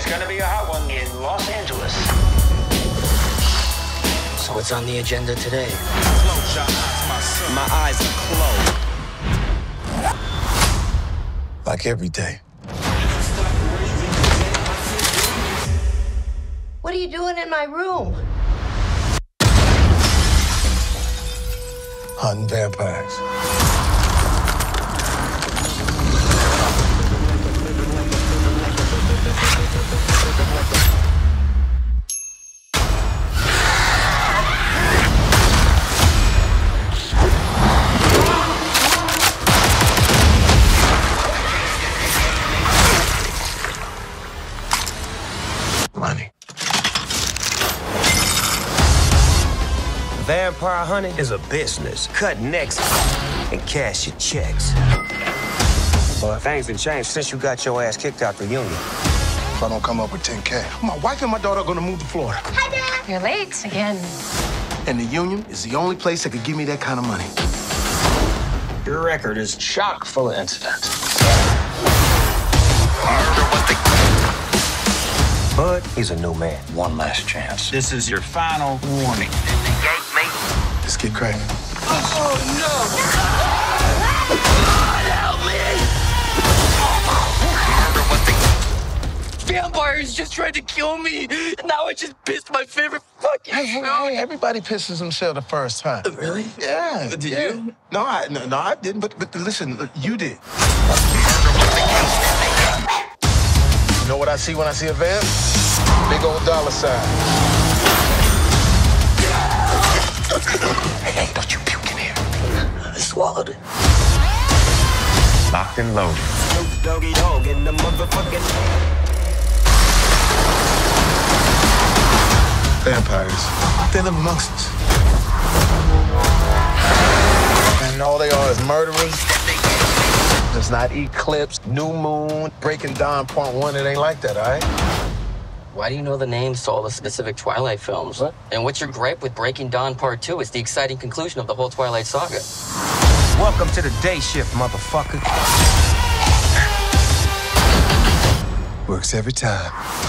It's gonna be a hot one in Los Angeles. So what's on the agenda today? Close your eyes, my son. My eyes are closed. Like every day. What are you doing in my room? Hunting vampires. Vampire hunting is a business. Cut necks and cash your checks. Well, things have changed since you got your ass kicked out the union. If I don't come up with 10K, my wife and my daughter are gonna move to Florida. Hi, Dad. You're late again. And the union is the only place that could give me that kind of money. Your record is chock full of incidents. But he's a new man. One last chance. This is your final warning. Let's get cracking. Vampires just tried to kill me. Now I just pissed my favorite fucking Hey, hey, everybody pisses themselves the first time. Oh, really? Yeah. Did yeah. you? No, I no, no, I didn't. But but listen, look, you did. You know what I see when I see a vamp? Big old dollar sign. I. Locked and loaded. Doggy dog in the motherfucking. Vampires. They're amongst us. And all they are is murderers. Does not eclipse, new moon, breaking dawn, part point one. It ain't like that, all right? Why do you know the names to all the specific Twilight films? What? And what's your gripe with Breaking Dawn Part 2? It's the exciting conclusion of the whole Twilight saga. Welcome to the day shift, motherfucker. Works every time.